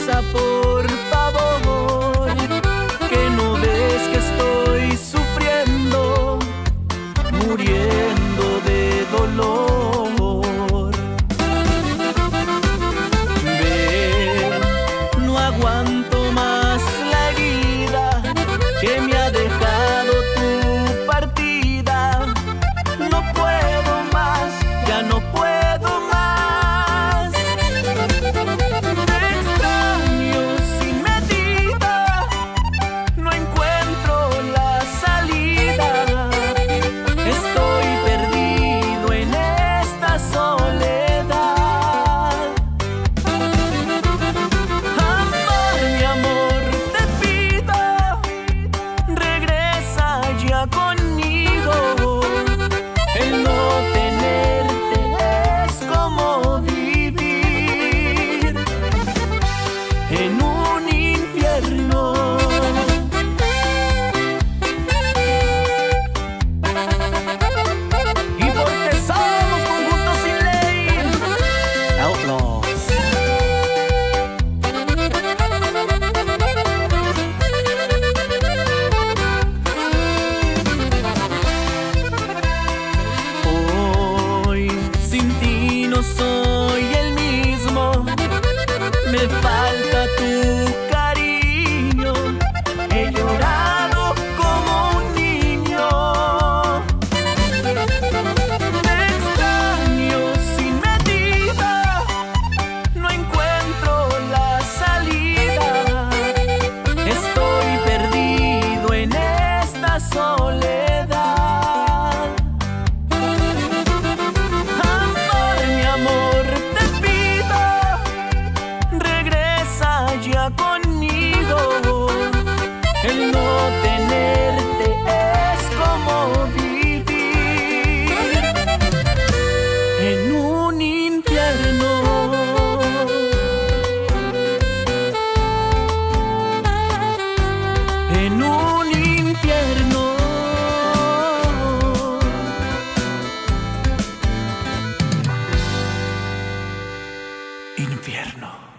pasa por en un infierno. En un infierno. Infierno.